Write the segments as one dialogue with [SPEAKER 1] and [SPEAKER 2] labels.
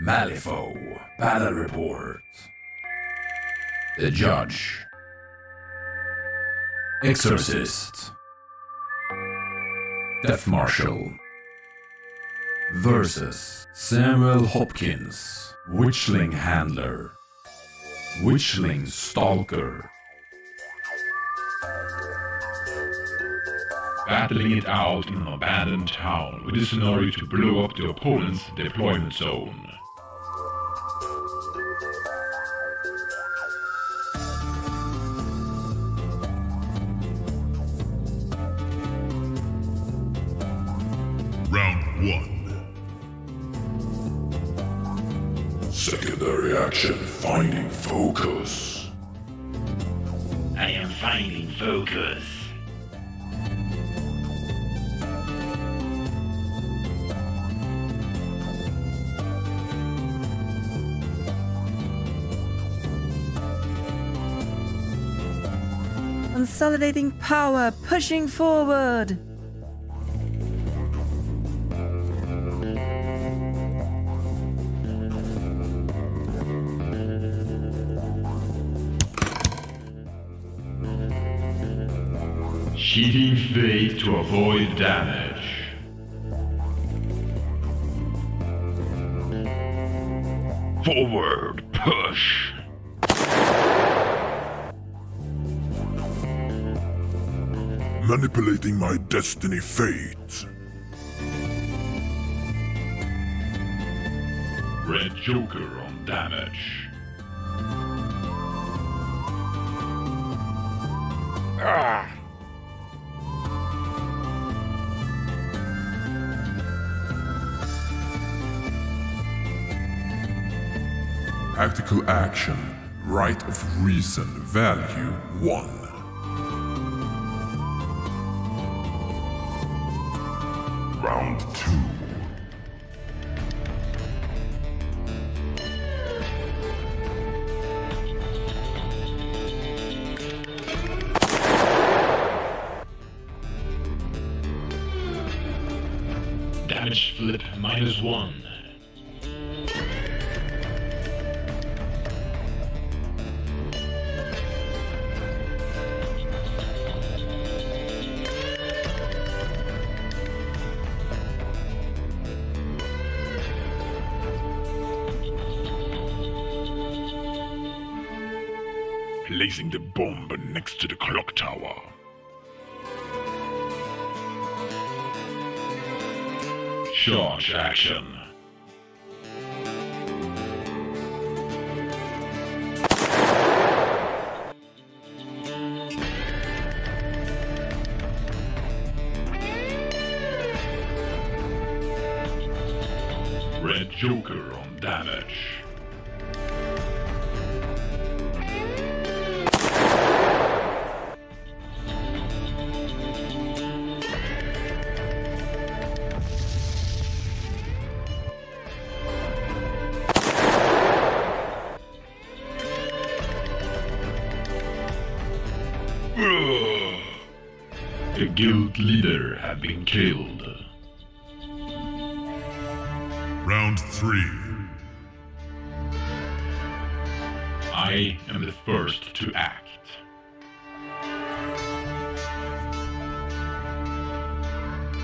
[SPEAKER 1] Malifaux, Battle Report. The Judge. Exorcist. Death Marshal. Versus Samuel Hopkins, Witchling Handler. Witchling Stalker.
[SPEAKER 2] battling it out in an abandoned town with the scenario to blow up the opponent's deployment zone.
[SPEAKER 3] Secondary action finding focus.
[SPEAKER 4] I am finding focus.
[SPEAKER 5] Consolidating power, pushing forward.
[SPEAKER 2] Cheating fate to avoid damage. Forward, push.
[SPEAKER 3] Manipulating my destiny fate.
[SPEAKER 2] Red Joker on damage. Ah!
[SPEAKER 3] Tactical action. Right of reason. Value 1. Round 2.
[SPEAKER 2] Damage flip minus one.
[SPEAKER 3] Placing the bomb next to the clock tower.
[SPEAKER 2] Charge action. Red Joker on damage. The guild leader have been killed.
[SPEAKER 3] Round 3.
[SPEAKER 2] I am the first to act.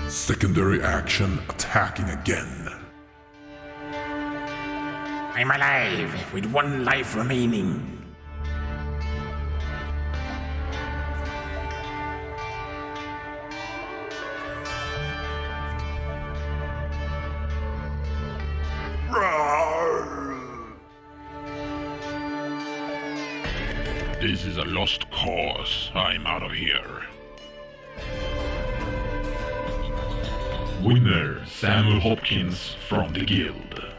[SPEAKER 3] Secondary action attacking again.
[SPEAKER 4] I'm alive with one life remaining.
[SPEAKER 2] This is a lost cause. I'm out of here. Winner Samuel Hopkins from the guild.